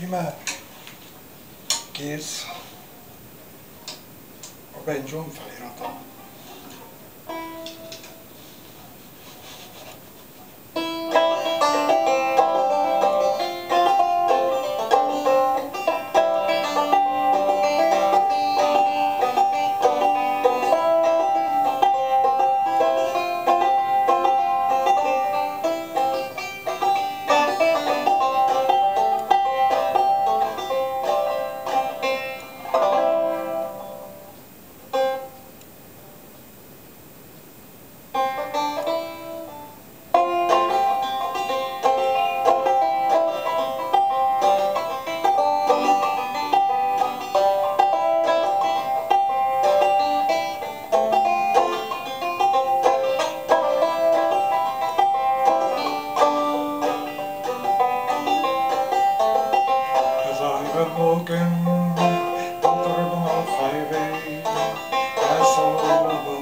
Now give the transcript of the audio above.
Puma gears. I've been enjoying for you. I sing in.